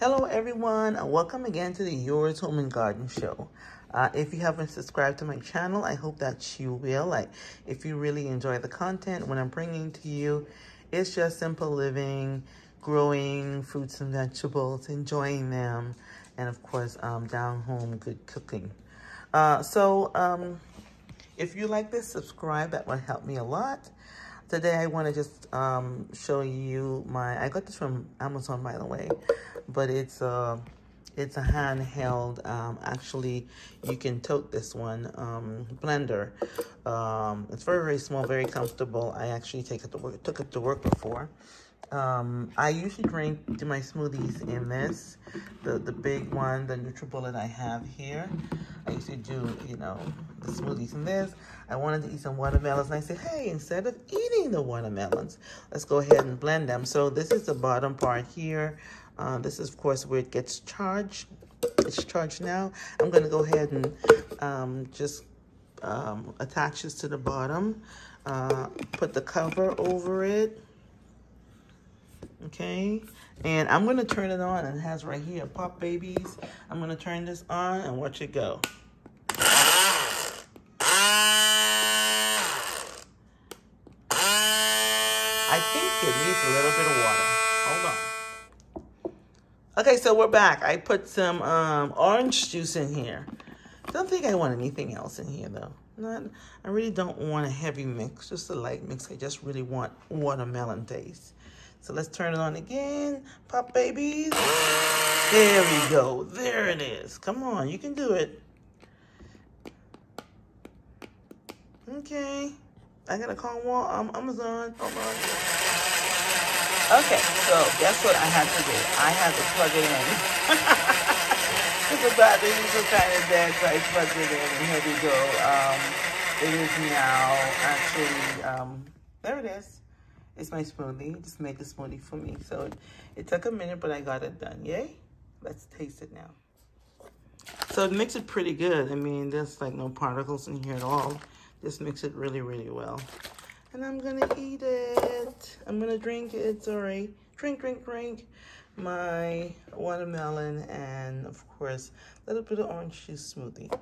Hello, everyone, and welcome again to the Ewers Home and Garden Show. Uh, if you haven't subscribed to my channel, I hope that you will. Like, if you really enjoy the content, when I'm bringing to you, it's just simple living, growing fruits and vegetables, enjoying them, and of course, um, down home good cooking. Uh, so, um, if you like this, subscribe. That would help me a lot. Today, I want to just um, show you my, I got this from Amazon, by the way, but it's a, uh, it's a handheld, um, actually, you can tote this one, um, blender. Um, it's very, very small, very comfortable. I actually take it to work, took it to work before. Um, I usually drink, my smoothies in this, the, the big one, the NutriBullet I have here. I to do, you know, the smoothies in this. I wanted to eat some watermelons, and I said, hey, instead of eating the watermelons, let's go ahead and blend them. So this is the bottom part here. Uh, this is, of course, where it gets charged. It's charged now. I'm going to go ahead and um, just um, attach this to the bottom. Uh, put the cover over it. Okay. And I'm going to turn it on. It has right here, Pop Babies. I'm going to turn this on and watch it go. I think it needs a little bit of water. Hold on. Okay, so we're back. I put some um, orange juice in here. Don't think I want anything else in here, though. Not, I really don't want a heavy mix, just a light mix. I just really want watermelon taste. So let's turn it on again. Pop babies. There we go. There it is. Come on, you can do it. Okay. I gotta call um, Amazon. Hold on. Okay, so guess what I had to do? I had to plug it in. Because the batteries are kind of dead, so I plugged it in, and here we go. Um, it is now actually, um, there it is. It's my smoothie. Just made the smoothie for me. So it, took a minute, but I got it done. Yay? Let's taste it now. So it makes it pretty good. I mean, there's like no particles in here at all. Just makes it really, really well and I'm gonna eat it. I'm gonna drink it, sorry. Drink, drink, drink my watermelon and of course, a little bit of orange juice smoothie.